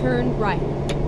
Turn right.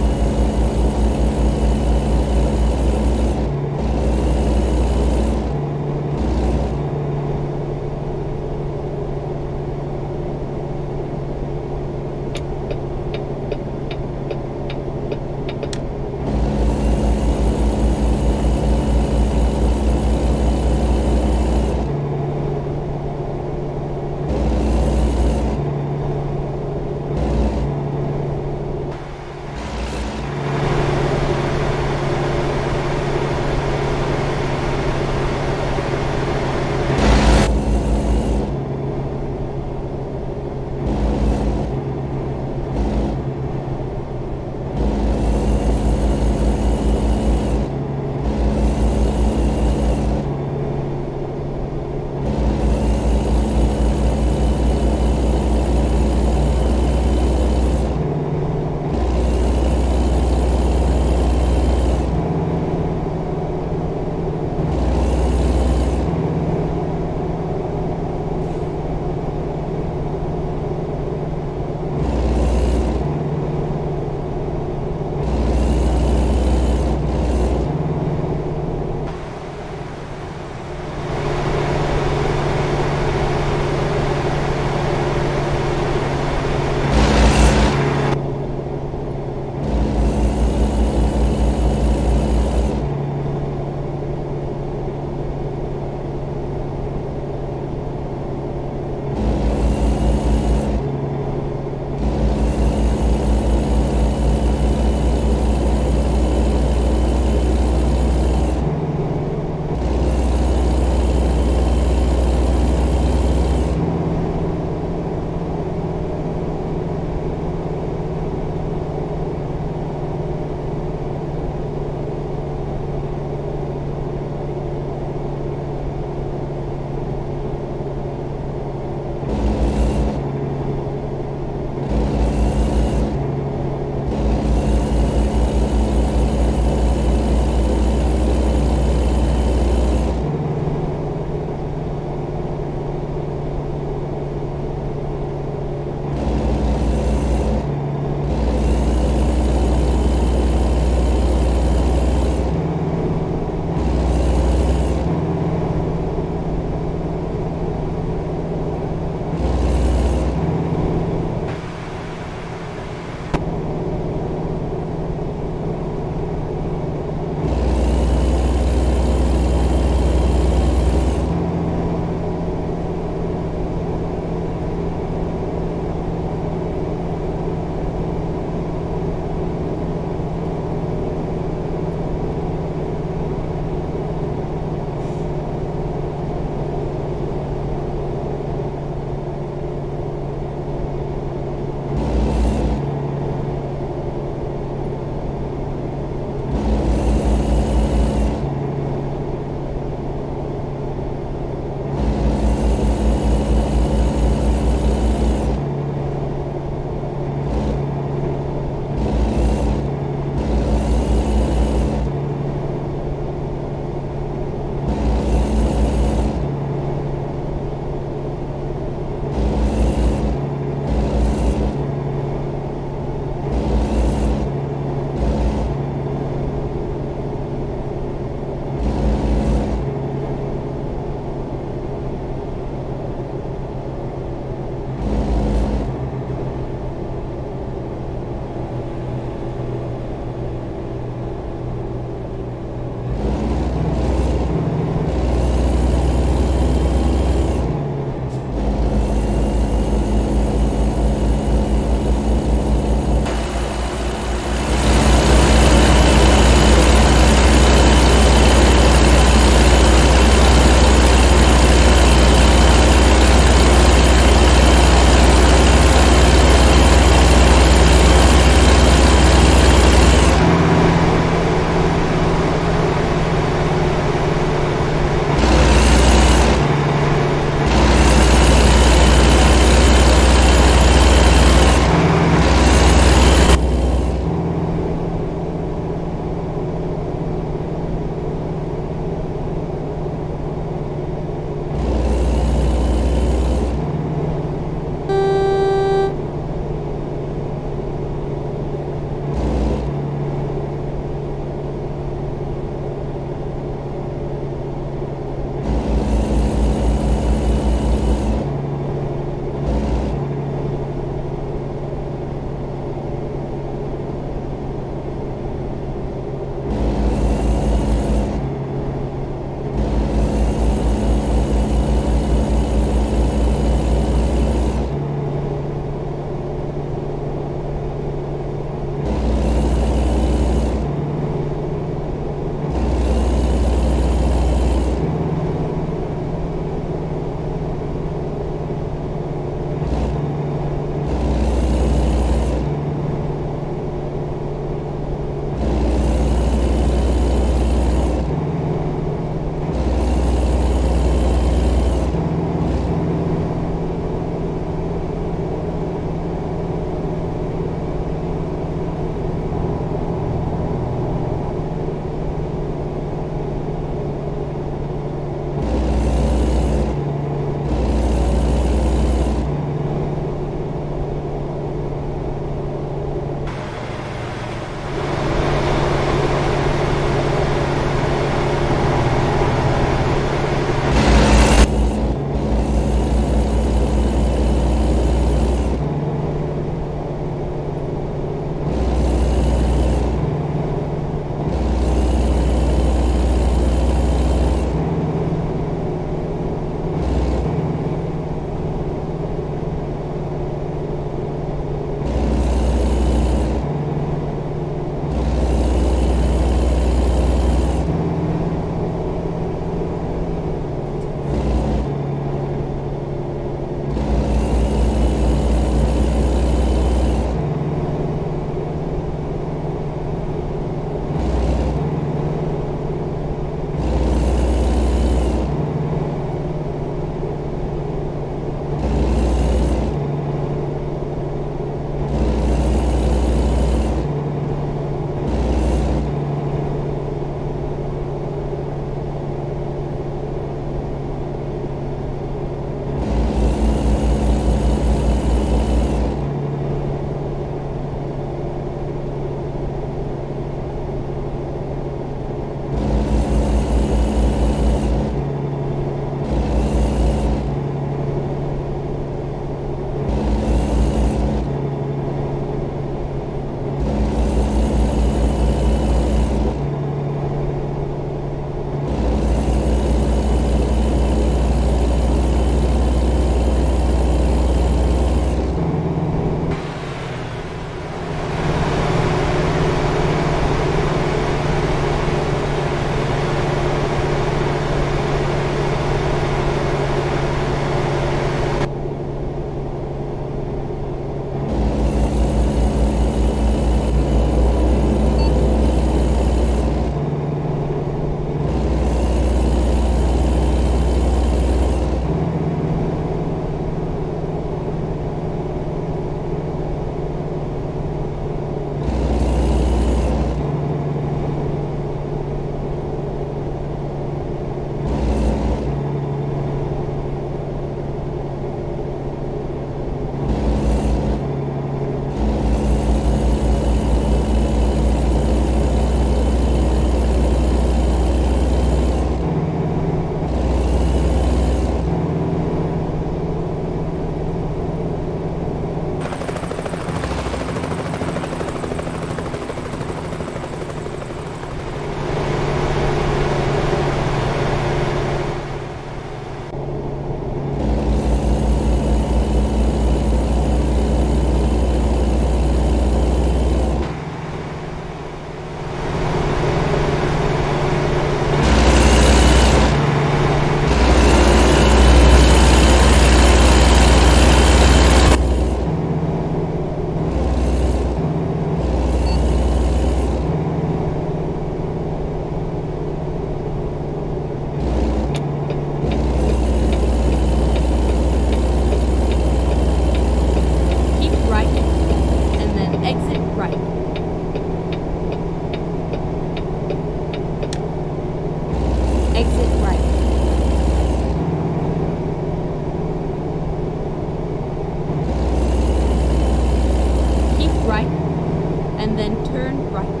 And then turn right.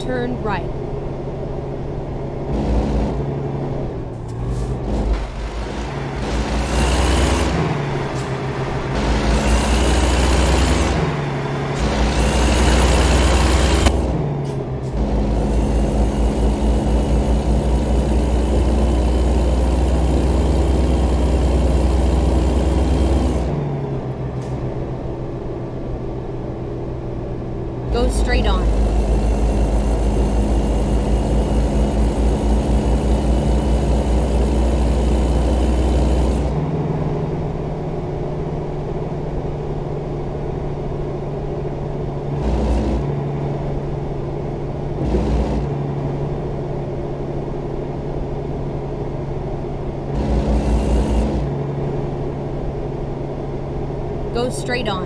Turn right. Go straight on. Go straight on.